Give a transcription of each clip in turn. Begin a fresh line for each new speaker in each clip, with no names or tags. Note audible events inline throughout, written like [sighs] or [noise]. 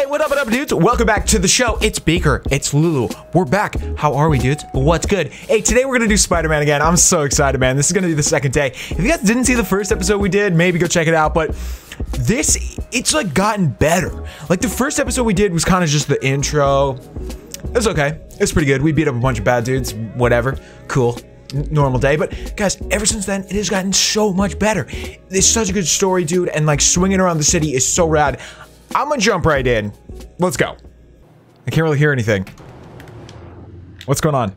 Hey, what up, what up, dudes? Welcome back to the show. It's Beaker. It's Lulu. We're back. How are we, dudes? What's good? Hey, today we're gonna do Spider-Man again. I'm so excited, man. This is gonna be the second day. If you guys didn't see the first episode we did, maybe go check it out. But this, it's like gotten better. Like the first episode we did was kind of just the intro. It was okay. It's pretty good. We beat up a bunch of bad dudes. Whatever. Cool. Normal day. But guys, ever since then, it has gotten so much better. It's such a good story, dude. And like swinging around the city is so rad. I'm gonna jump right in. Let's go. I can't really hear anything. What's going on?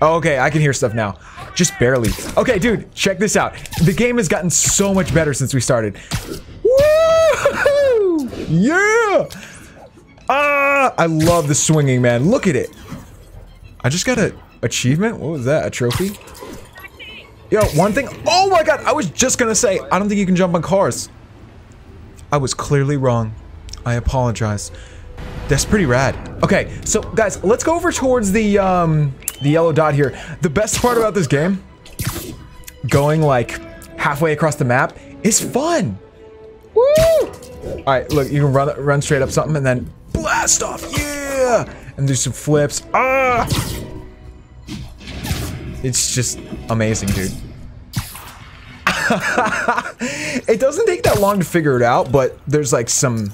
Oh, okay, I can hear stuff now. Just barely. Okay, dude, check this out. The game has gotten so much better since we started. Woo! Yeah! Ah, I love the swinging, man. Look at it. I just got a achievement. What was that? A trophy? Yo, one thing. Oh my god, I was just gonna say, I don't think you can jump on cars. I was clearly wrong. I apologize. That's pretty rad. Okay, so guys, let's go over towards the um the yellow dot here. The best part about this game, going like halfway across the map, is fun. Woo! All right, look, you can run run straight up something and then blast off. Yeah, and do some flips. Ah! It's just amazing, dude. [laughs] it doesn't take that long to figure it out, but there's like some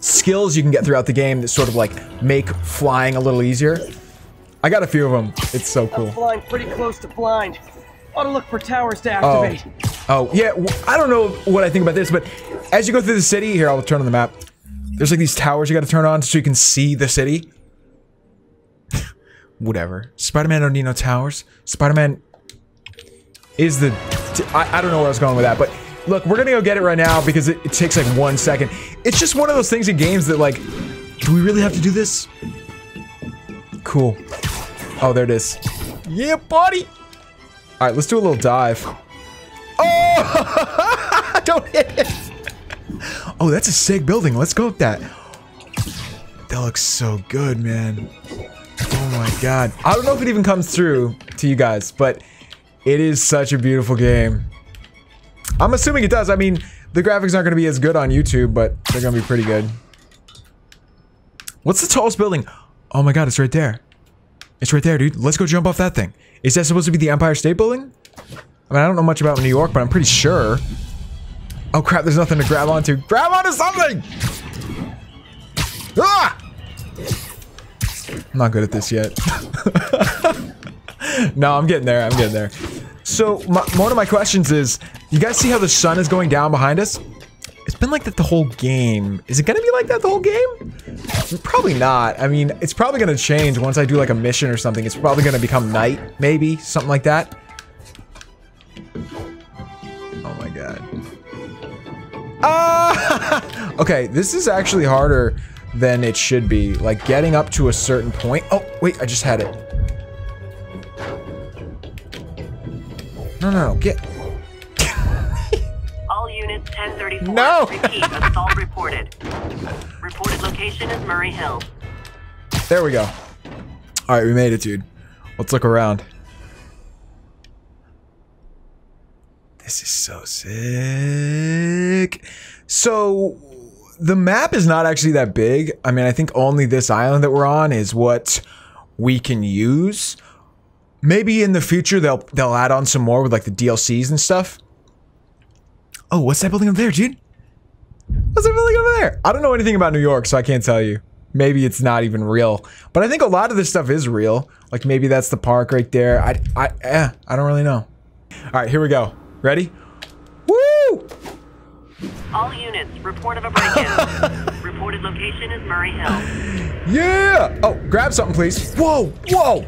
skills you can get throughout the game that sort of like make flying a little easier. I got a few of them. It's so cool.
I'm flying pretty close to blind. Ought to look for towers to
Oh,
activate.
oh, oh yeah. I don't know what I think about this, but as you go through the city, here I'll turn on the map. There's like these towers you got to turn on so you can see the city. [laughs] Whatever. Spider-Man don't need no towers. Spider-Man is the. I, I don't know where I was going with that, but look, we're gonna go get it right now because it, it takes like one second. It's just one of those things in games that like, do we really have to do this? Cool. Oh, there it is. Yeah, buddy. All right, let's do a little dive. Oh! [laughs] Don't hit it. Oh, that's a sick building. Let's go with that. That looks so good, man. Oh my god. I don't know if it even comes through to you guys, but it is such a beautiful game. I'm assuming it does. I mean, the graphics aren't going to be as good on YouTube, but they're going to be pretty good. What's the tallest building? Oh my god, it's right there. It's right there, dude. Let's go jump off that thing. Is that supposed to be the Empire State Building? I mean, I don't know much about New York, but I'm pretty sure. Oh crap, there's nothing to grab onto. Grab onto something! Ah! I'm not good at this yet. [laughs] no, I'm getting there. I'm getting there. So, my, one of my questions is, you guys see how the sun is going down behind us? It's been like that the whole game. Is it gonna be like that the whole game? Probably not. I mean, it's probably gonna change once I do like a mission or something. It's probably gonna become night, maybe, something like that. Oh my god. Ah! [laughs] okay, this is actually harder than it should be. Like getting up to a certain point. Oh, wait, I just had it. No, no, no, get.
All units 1034.
No.
Repeat, assault reported. Reported location is Murray Hill.
There we go. All right, we made it, dude. Let's look around. This is so sick. So, the map is not actually that big. I mean, I think only this island that we're on is what we can use. Maybe in the future they'll they'll add on some more with like the DLCs and stuff. Oh, what's that building up there, dude? What's that building over there? I don't know anything about New York, so I can't tell you. Maybe it's not even real. But I think a lot of this stuff is real. Like maybe that's the park right there. I I eh, I don't really know. All right, here we go. Ready? Woo!
All units, report of a break-in. [laughs] Reported location is Murray Hill.
Yeah! Oh, grab something, please. Whoa! Whoa!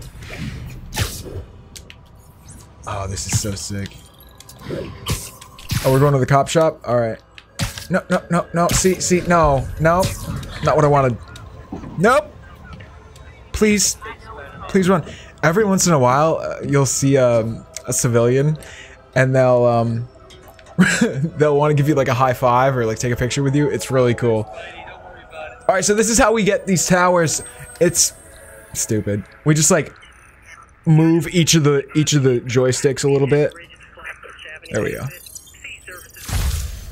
Oh, this is so sick. Oh, we're going to the cop shop? Alright. No, no, no, no. See, see, no. No. Not what I wanted. Nope. Please. Please run. Every once in a while, uh, you'll see um, a civilian, and they'll, um... [laughs] they'll want to give you, like, a high five or, like, take a picture with you. It's really cool. All right, so this is how we get these towers. It's stupid. We just like move each of the each of the joysticks a little bit. There we go.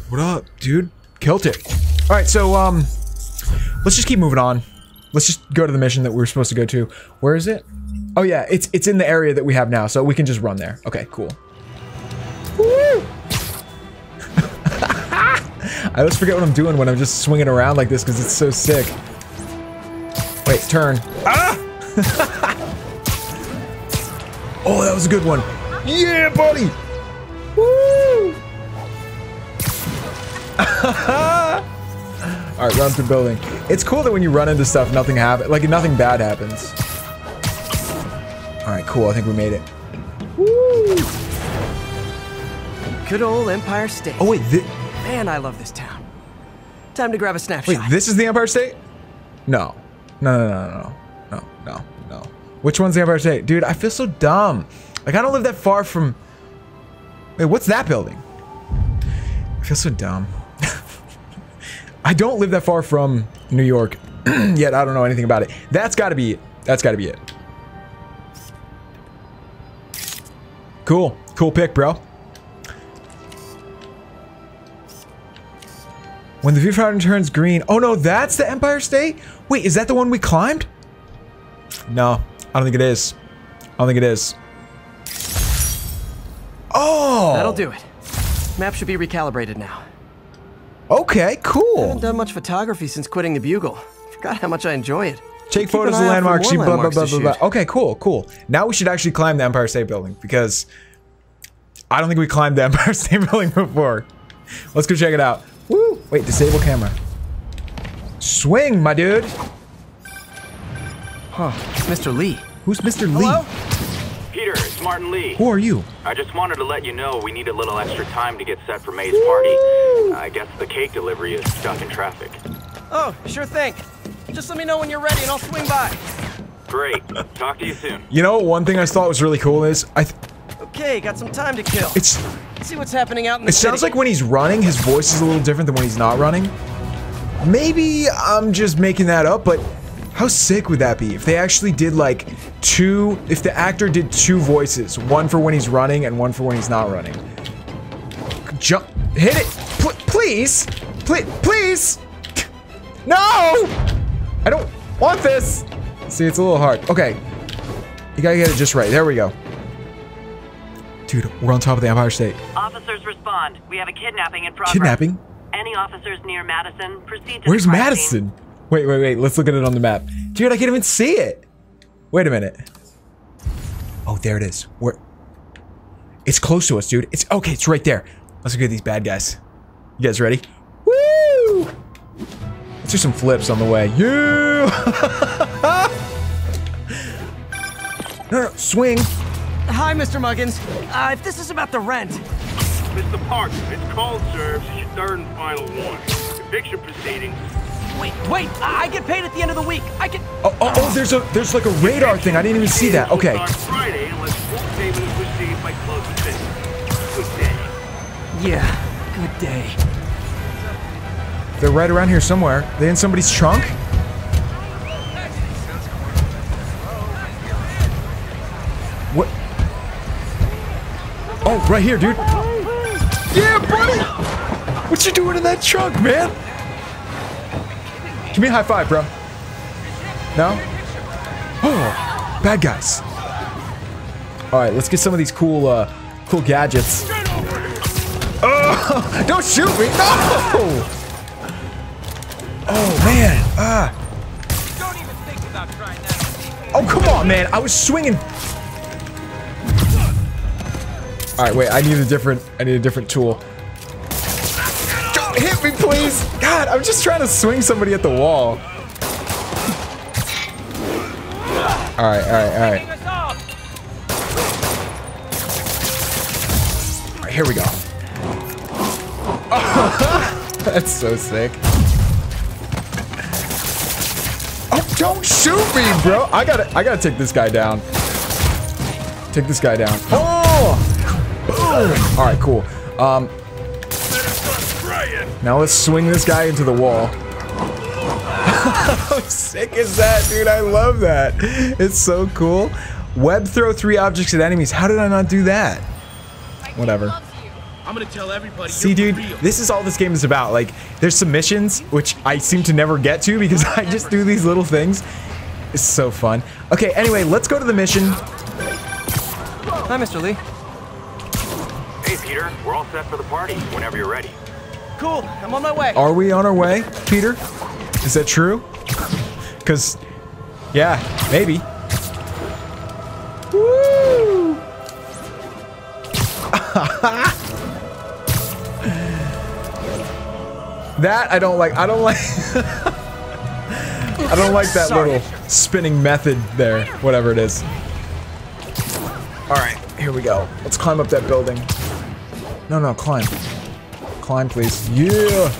What up, dude? Killed it. All right, so um, let's just keep moving on. Let's just go to the mission that we were supposed to go to. Where is it? Oh yeah, it's it's in the area that we have now, so we can just run there. Okay, cool. [laughs] I always forget what I'm doing when I'm just swinging around like this because it's so sick. Wait, turn. Ah! [laughs] oh, that was a good one. Yeah, buddy. Woo! [laughs] All right, run through building. It's cool that when you run into stuff, nothing happens. Like nothing bad happens. All right, cool. I think we made it. Woo!
Good old Empire State.
Oh wait,
Man, I love this town. Time to grab a snapshot.
wait, this is the Empire State? No, no, no, no, no, no, no, no. Which one's the Empire State, dude? I feel so dumb. Like I don't live that far from. Wait, what's that building? I feel so dumb. [laughs] I don't live that far from New York, [clears throat] yet I don't know anything about it. That's got to be it. That's got to be it. Cool, cool pick, bro. When the viewfinder turns green. Oh no, that's the Empire State? Wait, is that the one we climbed? No, I don't think it is. I don't think it is. Oh!
That'll do it. Map should be recalibrated now.
Okay, cool.
Haven't done much photography since quitting the Bugle. Forgot how much I enjoy it.
Take
Keep
photos of
eye out for
landmarks. You blah, blah, blah, blah, blah. Okay, cool, cool. Now we should actually climb the Empire State Building because I don't think we climbed the [laughs] Empire State Building before. Let's go check it out. Woo! Wait, disable camera. Swing, my dude.
Huh. Mr. Lee.
Who's Mr.
Hello?
Lee?
Peter, it's Martin Lee.
Who are you?
I just wanted to let you know we need a little extra time to get set for May's party. I guess the cake delivery is stuck in traffic.
Oh, sure thing. Just let me know when you're ready and I'll swing by.
Great. Talk to you soon.
You know, one thing I thought was really cool is I. Th
Okay, got some time to kill.
it's.
Let's see what's happening out in the
It sounds like when he's running, his voice is a little different than when he's not running. Maybe I'm just making that up, but how sick would that be if they actually did like two? If the actor did two voices, one for when he's running and one for when he's not running. Jump, hit it, Pl please, please, please. No, I don't want this. See, it's a little hard. Okay, you gotta get it just right. There we go. Dude, we're on top of the Empire State.
Officers respond. We have a kidnapping in progress.
Kidnapping?
Any officers near Madison, proceed to
Where's Madison? Wait, wait, wait. Let's look at it on the map. Dude, I can't even see it. Wait a minute. Oh, there it is. Where? It's close to us, dude. It's okay. It's right there. Let's go get these bad guys. You guys ready? Woo! Let's do some flips on the way. Yeah! [laughs] no, no, swing.
Hi, Mr. Muggins. Uh, if this is about the rent,
Mr. Parker, it's called serves. It's your third and final warning. Eviction proceedings.
Wait, wait. I I get paid at the end of the week. I can.
Oh, oh, oh, there's a there's like a radar thing. I didn't even see that. Okay.
On Friday, unless full payment is received by close of business. Good day.
Yeah. Good day.
They're right around here somewhere. They in somebody's trunk? What? Oh, right here, dude. Yeah, buddy! What you doing in that trunk, man? Give me a high five, bro. No? Oh, bad guys. All right, let's get some of these cool, uh, cool gadgets. Oh, [laughs] don't shoot me! No! Oh man, ah. Oh come on, man! I was swinging. All right, wait. I need a different. I need a different tool. Don't hit me, please. God, I'm just trying to swing somebody at the wall. All right, all right, all right. All right, here we go. [laughs] That's so sick. Oh, don't shoot me, bro. I gotta, I gotta take this guy down. Take this guy down. Oh! Boom! All right, cool. Um, now let's swing this guy into the wall. [laughs] How sick is that, dude? I love that. It's so cool. Web throw three objects at enemies. How did I not do that? Whatever.
I'm gonna tell everybody.
See, dude,
real.
this is all this game is about. Like, there's some missions which I seem to never get to because I just do these little things. It's so fun. Okay, anyway, let's go to the mission.
Hi, Mr. Lee.
Hey, Peter, we're all set for the party whenever you're ready.
Cool. I'm on my way.
Are we on our way, Peter? Is that true? Because, yeah, maybe. Woo! [laughs] that I don't like. I don't like. [laughs] I don't like that
Sorry.
little spinning method there. Whatever it is. All right, here we go. Let's climb up that building. No, no, climb. Climb, please. Yeah.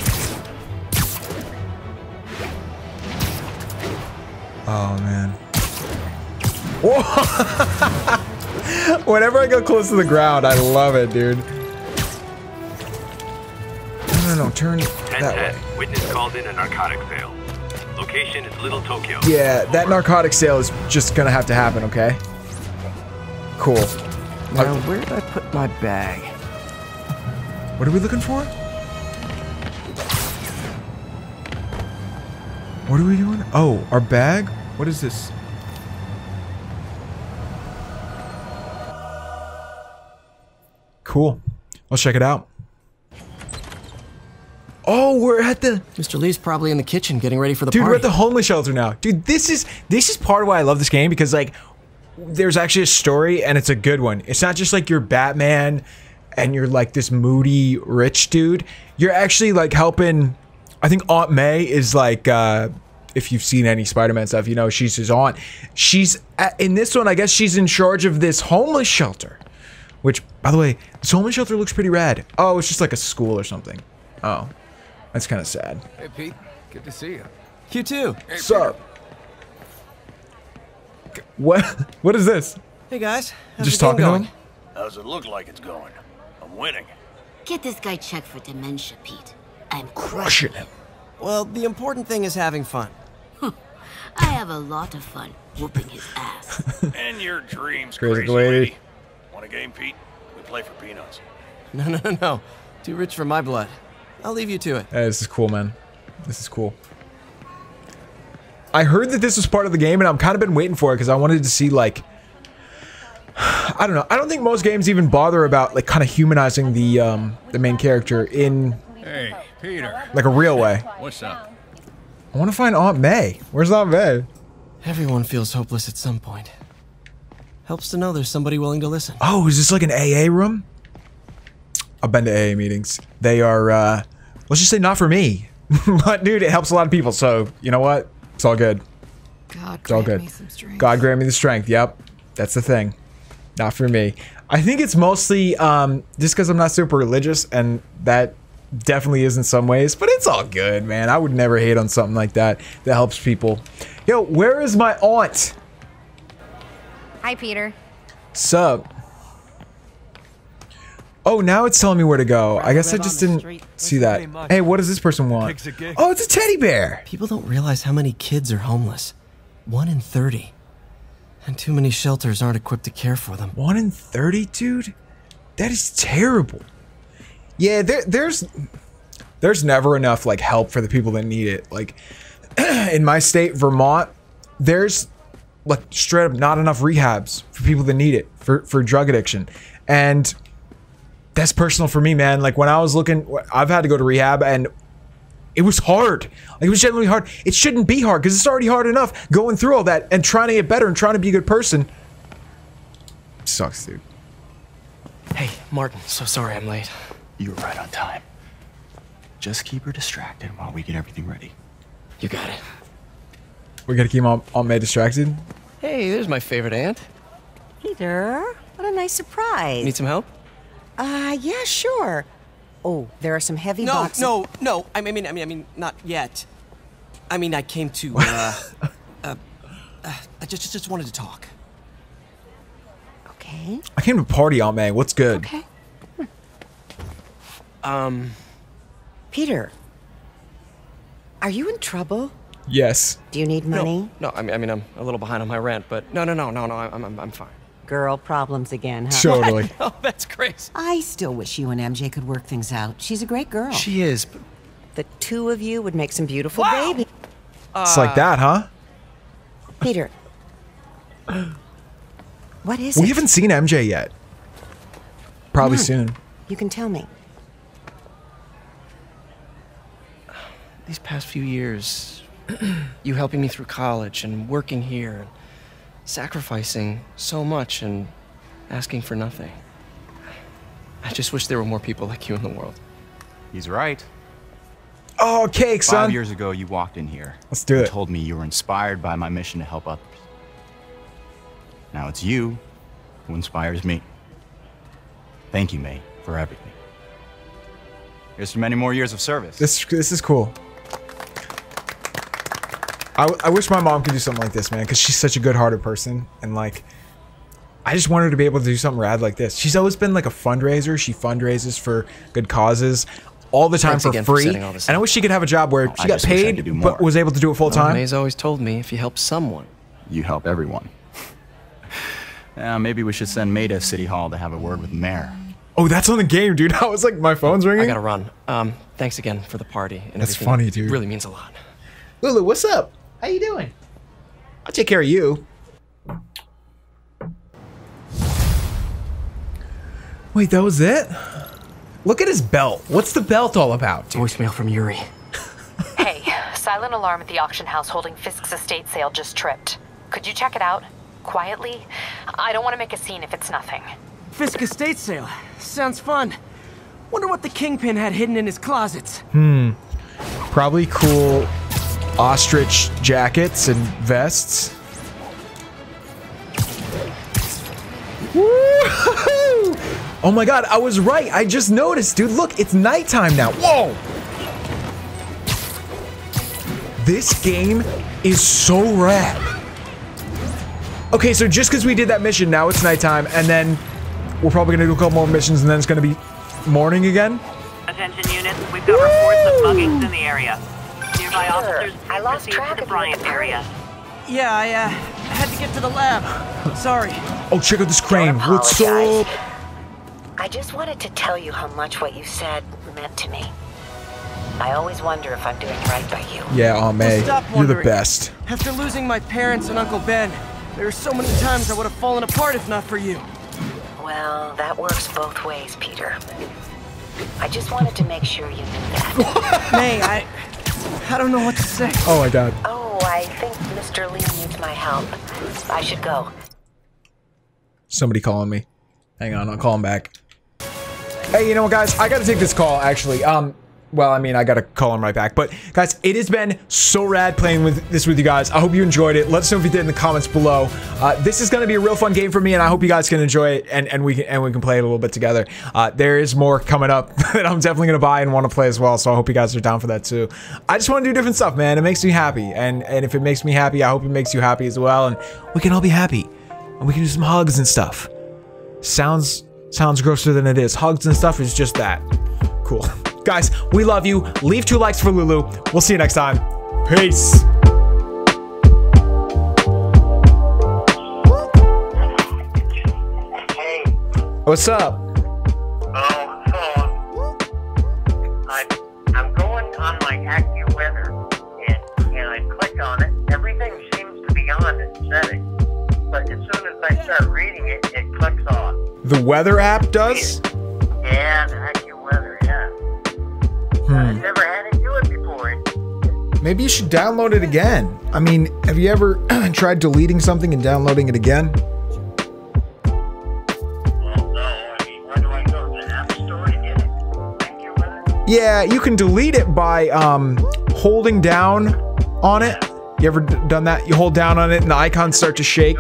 Oh man. Whoa. [laughs] Whenever I go close to the ground, I love it, dude. No, no, no, turn that way.
Witness called in a narcotic sale. Location is Little Tokyo.
Yeah, that narcotic sale is just gonna have to happen, okay? Cool.
Now, where did I put my bag?
What are we looking for? What are we doing? Oh, our bag? What is this? Cool. Let's check it out. Oh, we're at the
Mr. Lee's probably in the kitchen getting ready for the
Dude, we're at the homeless shelter now. Dude, this is this is part of why I love this game because like there's actually a story and it's a good one. It's not just like you're Batman and you're like this moody rich dude. You're actually like helping I think Aunt May is like uh if you've seen any Spider-Man stuff, you know she's his aunt. She's at, in this one, I guess she's in charge of this homeless shelter. Which, by the way, this homeless shelter looks pretty rad. Oh, it's just like a school or something. Oh, that's kind of sad.
Hey, Pete. Good to see you.
you too.
So, what? [laughs] What is this?
Hey guys, how's
Just
the game
talking to
going?
him?
How's it look like it's going? I'm winning.
Get this guy checked for dementia, Pete. I'm
Crushing him.
Well, the important thing is having fun.
I have a lot of fun whooping his ass. [laughs]
And your dreams,
Crazy
crazy,
lady.
lady. Want a game, Pete? We play for peanuts.
No, no, no, no. Too rich for my blood. I'll leave you to it.
Hey, this is cool, man. This is cool. I heard that this was part of the game, and I'm kind of been waiting for it because I wanted to see like. [sighs] I don't know. I don't think most games even bother about like kind of humanizing the um the main character in
Hey, Peter.
like a real way.
What's up?
I want to find Aunt May. Where's Aunt May?
Everyone feels hopeless at some point. Helps to know there's somebody willing to listen.
Oh, is this like an AA room? I've been to AA meetings. They are, uh, let's just say not for me. [laughs] but dude, it helps a lot of people. So, you know what? It's all good.
God,
It's all good. God grant me the strength. Yep. That's the thing. Not for me. I think it's mostly um, just because I'm not super religious, and that definitely is in some ways, but it's all good, man. I would never hate on something like that that helps people. Yo, where is my aunt?
Hi, Peter.
Sup? Oh, now it's telling me where to go. I guess I just didn't see that. Hey, what does this person want? Oh, it's a teddy bear.
People don't realize how many kids are homeless. One in 30. And too many shelters aren't equipped to care for them.
One in 30, dude? That is terrible. Yeah, there, there's there's never enough like help for the people that need it. Like [clears throat] in my state, Vermont, there's like straight up not enough rehabs for people that need it for for drug addiction. And that's personal for me, man. Like when I was looking I've had to go to rehab and it was hard. Like it was genuinely hard. It shouldn't be hard because it's already hard enough going through all that and trying to get better and trying to be a good person. Sucks, dude.
Hey, Martin, so sorry I'm late.
You were right on time. Just keep her distracted while we get everything ready.
You got it.
We gotta keep Aunt, Aunt May distracted.
Hey, there's my favorite aunt.
Peter, what a nice surprise.
Need some help?
Uh, yeah, sure. Oh, there are some heavy
No,
boxes.
no, no. no. I mean, I mean, I mean, not yet. I mean, I came to. Uh, [laughs] uh, uh, I just, just, just wanted to talk.
Okay.
I came to party, Aunt May. What's good?
Okay.
Um,
Peter, are you in trouble?
Yes.
Do you need money?
no, no I mean, I mean, I'm a little behind on my rent, but no, no, no, no, no. I'm, I'm, I'm fine.
Girl problems again, huh?
Totally. [laughs]
Oh, that's crazy.
I still wish you and MJ could work things out. She's a great girl.
She is. But
the two of you would make some beautiful
Wow.
babies.
It's like that, huh?
Peter. [gasps] What is
We
it?
haven't seen MJ yet. Probably soon.
You can tell me.
These past few years, [clears throat] you helping me through college and working here, and sacrificing so much and asking for nothing. I just wish there were more people like you in the world.
He's right.
Oh, cake, son.
Five years ago, you walked in here.
Let's do
and
it.
told me you were inspired by my mission to help others. Now it's you who inspires me. Thank you, May, for everything. Here's to many more years of service.
This this is cool. I, w- I wish my mom could do something like this, man, because she's such a good-hearted person, and like, I just want her to be able to do something rad like this. She's always been like a fundraiser. She fundraises for good causes all the time
Thanks
for
again for
free.
setting all this
and I wish she could have a job where
Oh,
she
I
got
just wish I
paid but was able to do it full
Well,
time.
May's always told me if you help someone,
You help everyone. [laughs] yeah, maybe we should send May to City Hall to have a word with mayor.
oh, that's on the game, dude. [laughs] I was like, my phone's ringing.
I gotta run. Um, thanks again for the party and
That's
everything.
funny, dude.
Really means a lot.
Lulu, what's up? How you doing? I'll take care of you. Wait, that was it? Look at his belt. What's the belt all about? dude?
Voicemail from Yuri. [laughs]
Hey, silent alarm at the auction house holding Fisk's estate sale just tripped. Could you check it out? Quietly? I don't want to make a scene if it's nothing.
Fisk estate sale. Sounds fun. Wonder what the kingpin had hidden in his closets.
Hmm. Probably cool ostrich jackets and vests. Oh my god, I was right. I just noticed, dude. Look, it's nighttime now. Whoa! This game is so rad. Okay, so just because we did that mission, now it's nighttime, and then we're probably gonna do a couple more missions, and then it's gonna be morning again.
Attention units, we've got reports of muggings in the area. Nearby officers, I lost track to the Bryant area.
Yeah, I uh, had to get to the lab. Sorry.
Oh, check out this crane. What's up?
I just wanted to tell you how much what you said meant to me. I always wonder if I'm doing right by you.
Yeah, Aunt May,
Stop
you're the best.
After losing my parents and Uncle Ben, there were so many times I would have fallen apart if not for you.
Well, that works both ways, Peter. I just wanted to make sure you knew that. [laughs]
May, I. I don't know what to say.
Oh my god.
Oh, I think Mr. Lee needs my help. I should go.
Somebody calling me. Hang on, I'll call him back. Hey, you know what, guys? I gotta take this call, actually. Um, well, I mean, I gotta call him right back. But, guys, it has been so rad playing with this with you guys. I hope you enjoyed it. Let us know if you did in the comments below. Uh, this is gonna be a real fun game for me, and I hope you guys can enjoy it, and, and we can and we can play it a little bit together. Uh, there is more coming up [laughs] that I'm definitely gonna buy and want to play as well. So I hope you guys are down for that too. I just want to do different stuff, man. It makes me happy, and and if it makes me happy, I hope it makes you happy as well, and we can all be happy, and we can do some hugs and stuff sounds sounds grosser than it is. Hugs and stuff is just that. Cool. Guys, we love you. Leave two likes for Lulu. We'll see you next time. Peace. What's up?
Oh, I, I'm going on my AccuWeather, and, and I click on it. Everything seems to be on its setting. But as soon as I start reading it, it clicks off.
The weather app does? Maybe you should download it again. I mean, have you ever [clears throat] tried deleting something and downloading it again? Yeah, you can delete it by um, holding down on it. You ever done that? You hold down on it and the icons start to shake.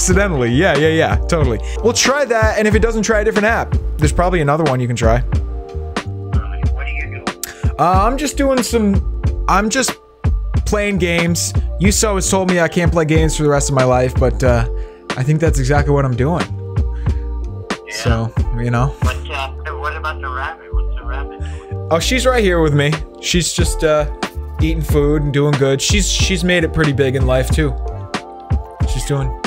Accidentally, yeah, yeah, yeah, totally. Well, try that, and if it doesn't, try a different app. There's probably another one you can try. Uh, I'm just doing some. I'm just playing games. You so has told me I can't play games for the rest of my life, but uh, I think that's exactly what I'm doing. So you know.
But uh, what about the rabbit? What's the rabbit?
Oh, she's right here with me. She's just uh, eating food and doing good. She's she's made it pretty big in life too. She's doing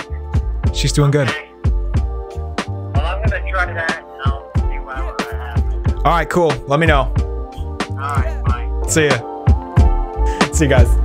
she's doing good.
Well, I'm gonna try that, I'll see whatever I have.
All right, cool. Let me know.
All right, bye.
See ya. See you guys.